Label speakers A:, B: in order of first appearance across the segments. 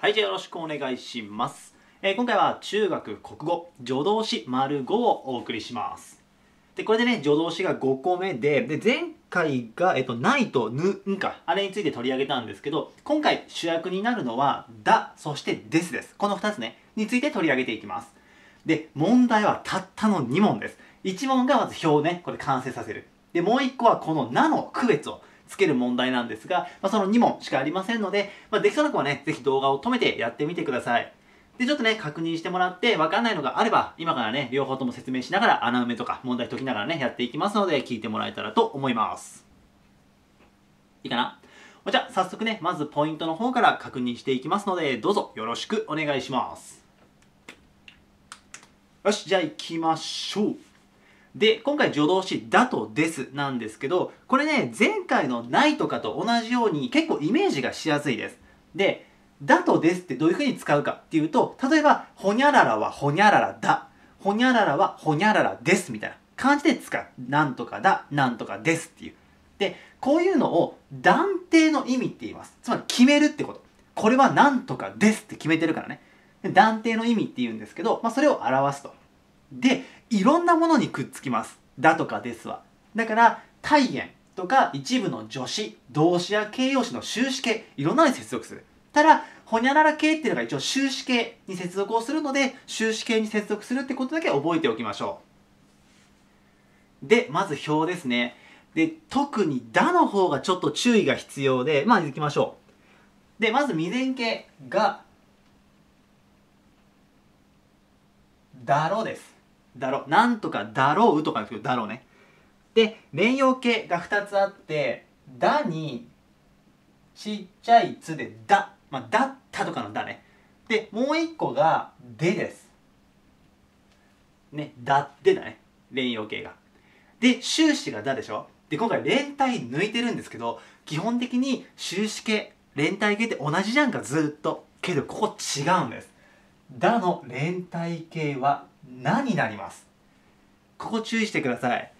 A: はい、じゃあよろしくお願いします。えー今回は中学国語助動詞丸5をお送りします。で、これでね、助動詞が5個目で、で、前回が、えっと、ないとぬ、んか、あれについて取り上げたんですけど、今回主役になるのは、だ、そしてですです。この2つね、について取り上げていきます。で、問題はたったの2問です。1問がまず表をね、これ完成させる。で、もう1個はこのなの区別をつける問題なんですが、まあ、その2問しかありませんので、まあ、できそうな子はね、ぜひ動画を止めてやってみてください。で、ちょっとね、確認してもらって、わかんないのがあれば、今からね、両方とも説明しながら、穴埋めとか問題解きながらね、やっていきますので、聞いてもらえたらと思います。いいかな？じゃあ、早速ね、まずポイントの方から確認していきますので、どうぞよろしくお願いします。よし、じゃあ行きましょう。で、今回助動詞だとですなんですけど、これね、前回のないとかと同じように結構イメージがしやすいです。で、だとですってどういう風に使うかっていうと、例えば、ほにゃららはほにゃららだ。ほにゃららはほにゃららですみたいな感じで使う。なんとかだ、なんとかですっていう。で、こういうのを断定の意味って言います。つまり決めるってこと。これはなんとかですって決めてるからね。断定の意味って言うんですけど、まあ、それを表すと。で、いろんなものにくっつきます。だとかですは。だから、体言とか一部の助詞、動詞や形容詞の終止形、いろんなのに接続する。ただ、ほにゃらら形っていうのが一応終止形に接続をするので、終止形に接続するってことだけ覚えておきましょう。で、まず表ですね。で、特にだの方がちょっと注意が必要で、まあ、行きましょう。で、まず未然形が、だろです。だろ。なんとかだろうとかですけど、だろうね。で、連用形が2つあって、だに、ちっちゃいつでだ。まあ、だったとかのだね。で、もう1個が、でです。ね、だってだね。連用形が。で、終始がだでしょで、今回連帯抜いてるんですけど、基本的に終止形、連帯形って同じじゃんか、ずっと。けど、ここ違うんです。だの連帯形は何になります？ここ注意してください。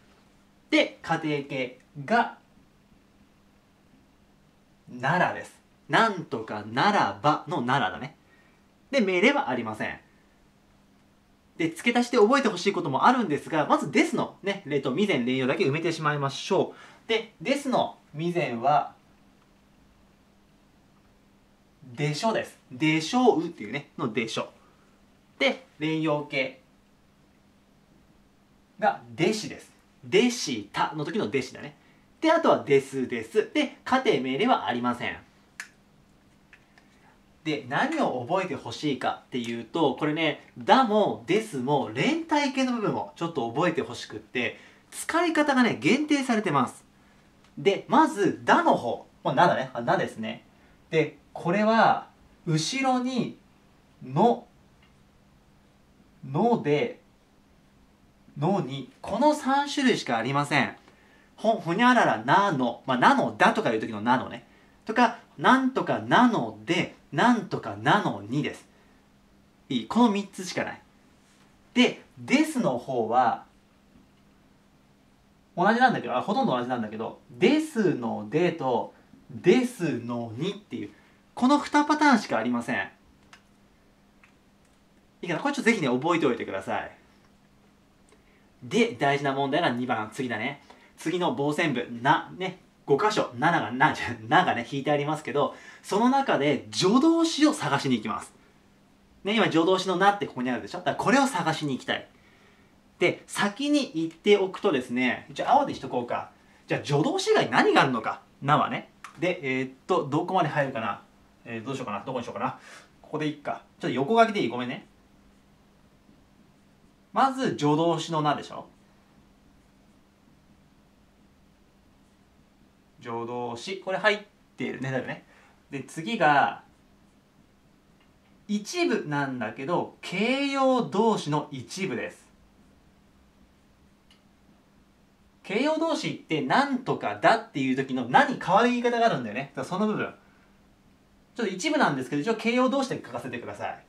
A: で、家庭形が、ならです。なんとかならばのならだね。で、命令はありません。で、付け足して覚えてほしいこともあるんですが、まずですのね、例と未然連用だけ埋めてしまいましょう。で、ですの未然は、でしょです。でしょうっていうね、のでしょ。で、連用形がでしです。でしたの時のでしだね。で、あとはですです。で、家庭命令はありません。で、何を覚えてほしいかっていうと、これね、だもですも連帯形の部分をちょっと覚えてほしくって、使い方がね、限定されてます。で、まず、だの方。もうなだね。なですね。で、これは、後ろに、の、ので、のに、この3種類しかありません。ほ、ほにゃららなの、まあ、なのだとかいう時のなのね。とか、なんとかなので、なんとかなのにです。いい。この3つしかない。で、ですの方は、同じなんだけど、ほとんど同じなんだけど、ですのでと、ですのにっていう、この2パターンしかありません。いいかな？これちょっとぜひね、覚えておいてください。で、大事な問題が2番、次だね。次の棒線部、な、ね、5箇所、7が、な、じゃながね、引いてありますけど、その中で助動詞を探しに行きます。ね、今助動詞のなってここにあるでしょ？だからこれを探しに行きたい。で、先に言っておくとですね、じゃあ青でしとこうか。じゃあ助動詞以外何があるのか？なはね。で、えーっと、どこまで入るかな？えーどうしようかな？どこにしようかな？ここでいっか。ちょっと横書きでいい？ごめんね。まず助動詞のなでしょ？助動詞。これ入っているねだよね。で次が一部なんだけど形容動詞の一部です。形容動詞ってなんとかだっていう時の何変わる言い方があるんだよね。だその部分。ちょっと一部なんですけど一応形容動詞で書かせてください。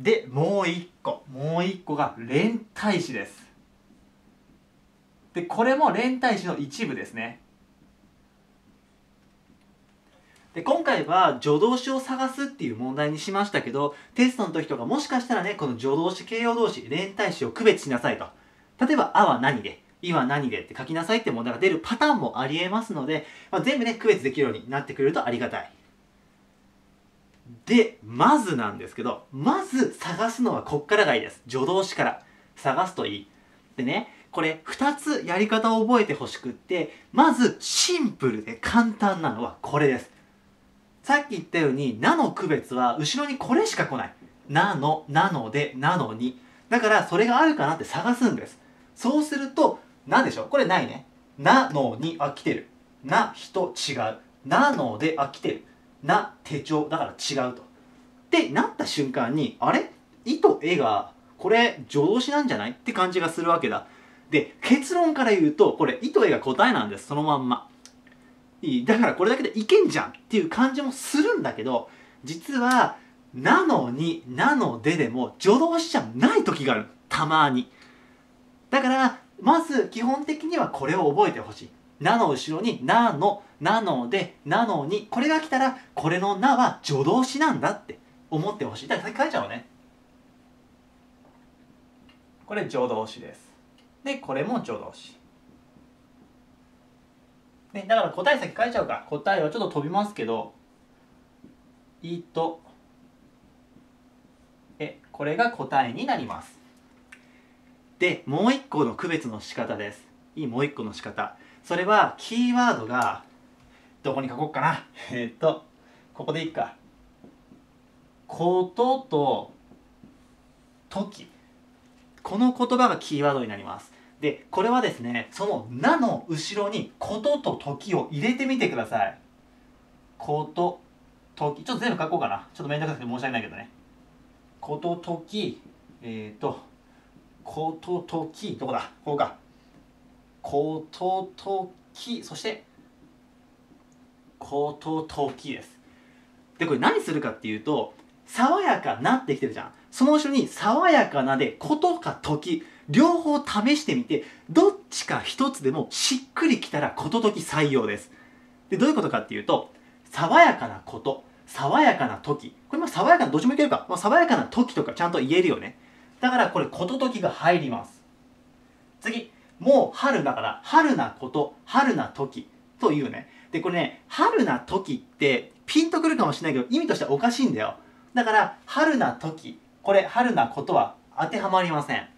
A: でもう一個。もう一個が連帯詞です。でこれも連帯詞の一部ですね。で今回は助動詞を探すっていう問題にしましたけどテストの時とかもしかしたらねこの助動詞形容動詞連帯詞を区別しなさいと。例えば「あ」は何で「い」は何でって書きなさいって問題が出るパターンもありえますので、まあ、全部ね区別できるようになってくれるとありがたい。でまずなんですけどまず探すのはこっからがいいです。助動詞から。探すといい。でねこれ2つやり方を覚えてほしくってまずシンプルで簡単なのはこれです。さっき言ったように「な」の区別は後ろにこれしか来ない「なの」「なので」「なのに」だからそれがあるかなって探すんです。そうすると何でしょう？これないね「なのに」あ来てる「な」人違う「なので」あ来てる「な」手帳だから違うと。ってなった瞬間にあれ「い」と「え」がこれ助動詞なんじゃない？って感じがするわけだ。で結論から言うとこれ「い」と「え」が答えなんですそのまんま。だからこれだけでいけんじゃんっていう感じもするんだけど実は「なのに」「なので」でも助動詞じゃない時がある。たまに。だからまず基本的にはこれを覚えてほしい「な」の後ろに「なの」「なので」「なのに」これが来たらこれの「な」は助動詞なんだって思ってほしい。だから先書いちゃおうね。これ助動詞です。でこれも助動詞。ね、だから答え先書いちゃうか。答えはちょっと飛びますけど「い」と「え」これが答えになります。でもう一個の区別の仕方です。いいもう一個の仕方。それはキーワードがどこに書こうかな？えっとここでいいか。ことと時。この言葉がキーワードになります。でこれはですねその「な」の後ろに「こと」と「時」を入れてみてください。こと時。ちょっと全部書こうかな。ちょっと面倒くさくて申し訳ないけどね。こと時えっ、ー、とこと時。どこだ？ここかこと時そしてこと時です。でこれ何するかっていうと爽やかなってきてるじゃん。その後ろに爽やかなでことか時両方試してみてどっちか一つでもしっくりきたらこととき採用です。でどういうことかっていうと爽やかなこと爽やかな時これまあ爽やかなどっちもいけるか、まあ、爽やかな時とかちゃんと言えるよね。だからこれことときが入ります。次。もう春だから春なこと春な時というね。でこれね春な時ってピンとくるかもしれないけど意味としてはおかしいんだよ。だから春な時。これ春なことは当てはまりません。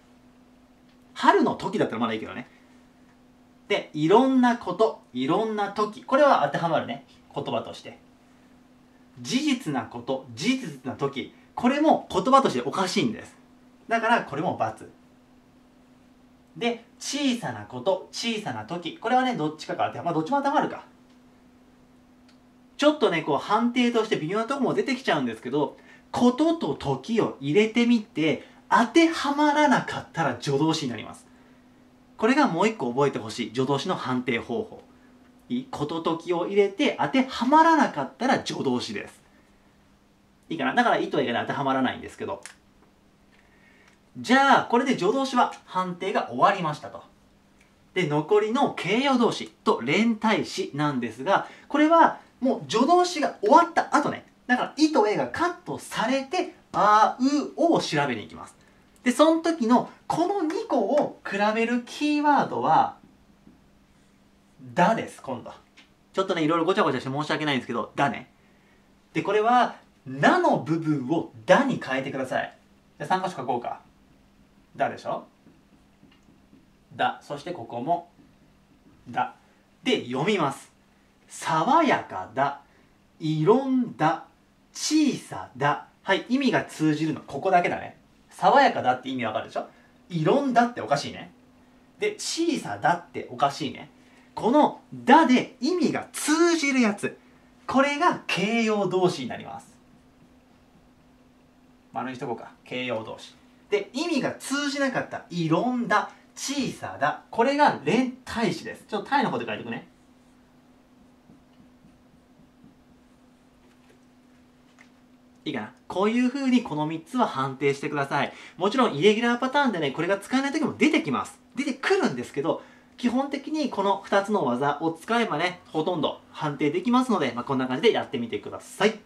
A: 春の時だったらまだいいけどね。でいろんなこといろんな時。これは当てはまるね。言葉として。事実なこと事実な時。これも言葉としておかしいんです。だからこれも×で小さなこと小さな時。これはねどっちかか当てはまあどっちも当てはまるか。ちょっとねこう判定として微妙なとこも出てきちゃうんですけどことと時を入れてみて当てはまらなかったら助動詞になります。これがもう一個覚えてほしい。助動詞の判定方法。ことときを入れて当てはまらなかったら助動詞です。いいかな？だから「い」と「え」が当てはまらないんですけど。じゃあこれで助動詞は判定が終わりましたと。で残りの形容動詞と連帯詞なんですがこれはもう助動詞が終わった後ねだから「い」と「え」がカットされて「あう」を調べに行きます。でその時のこの2個を比べるキーワードは「だ」です今度ちょっとねいろいろごちゃごちゃして申し訳ないんですけど「だ」ね。でこれは「な」の部分を「だ」に変えてください。じゃあ3箇所書こうか「だ」でしょ「だ」そしてここも「だ」で読みます。爽やかだ。いろんだ。小さだ。はい意味が通じるの。ここだけだね。爽やかだって意味わかるでしょ？いろんだっておかしいね。で小さだっておかしいね。この「だ」で意味が通じるやつ。これが形容動詞になります。丸にしとこうか。形容動詞。で意味が通じなかった「いろんだ」「小さだ」これが連帯詞です。ちょっと「体の方で書いておくね。いいかな？こういう風にこの3つは判定してください。もちろんイレギュラーパターンでねこれが使えない時も出てきます。出てくるんですけど基本的にこの2つの技を使えばねほとんど判定できますので、まあ、こんな感じでやってみてください。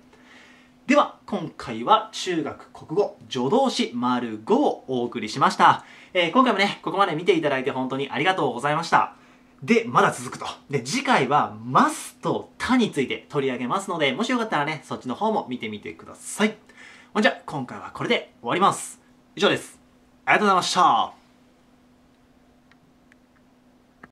A: では今回は中学国語助動詞丸5をお送りしました、えー、今回もねここまで見ていただいて本当にありがとうございましたで、まだ続くと。で、次回は、ますとたについて取り上げますので、もしよかったらね、そっちの方も見てみてください。ほんじゃ、今回はこれで終わります。以上です。ありがとうございました。